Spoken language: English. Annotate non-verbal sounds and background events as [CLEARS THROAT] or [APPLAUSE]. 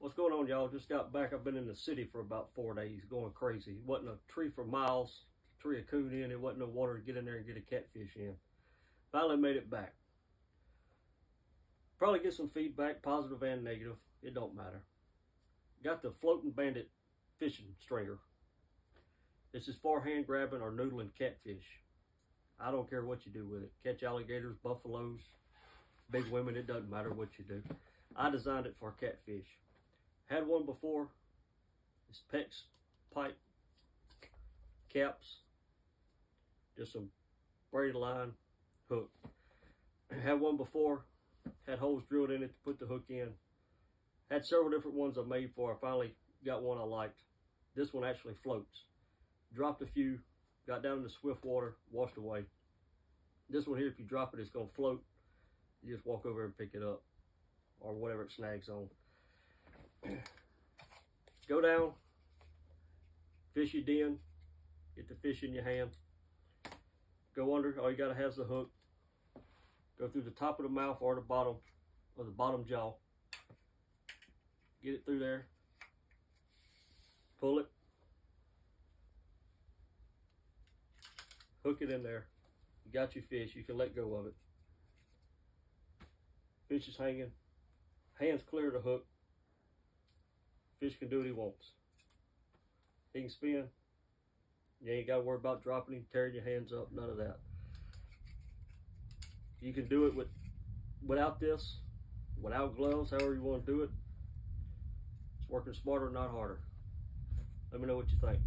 What's going on, y'all? Just got back. I've been in the city for about four days, going crazy. Wasn't a tree for miles, tree a coon in. It wasn't no water to get in there and get a catfish in. Finally made it back. Probably get some feedback, positive and negative. It don't matter. Got the floating bandit fishing stringer. This is for hand grabbing or noodling catfish. I don't care what you do with it. Catch alligators, buffaloes, big women, it doesn't matter what you do. I designed it for catfish. Had one before. It's PEX pipe caps. Just some braided line hook. [CLEARS THROAT] Had one before. Had holes drilled in it to put the hook in. Had several different ones I made for. I finally got one I liked. This one actually floats. Dropped a few. Got down in the swift water. Washed away. This one here, if you drop it, it's going to float. You just walk over and pick it up. Or whatever it snags on. Go down, fish your den, get the fish in your hand. Go under, all you gotta have is the hook. Go through the top of the mouth or the bottom, or the bottom jaw. Get it through there. Pull it. Hook it in there. You got your fish, you can let go of it. Fish is hanging. Hands clear of the hook. Fish can do what he wants. He can spin. You ain't got to worry about dropping him, tearing your hands up, none of that. You can do it with without this, without gloves, however you want to do it. It's working smarter, not harder. Let me know what you think.